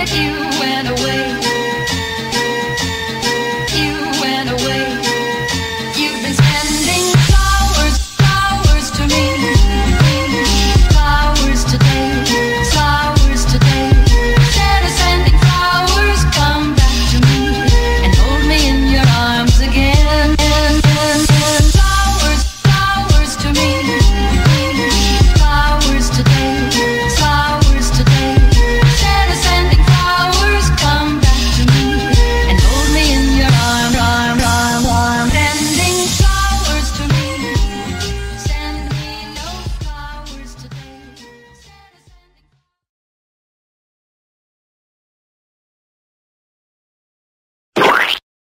that you went away.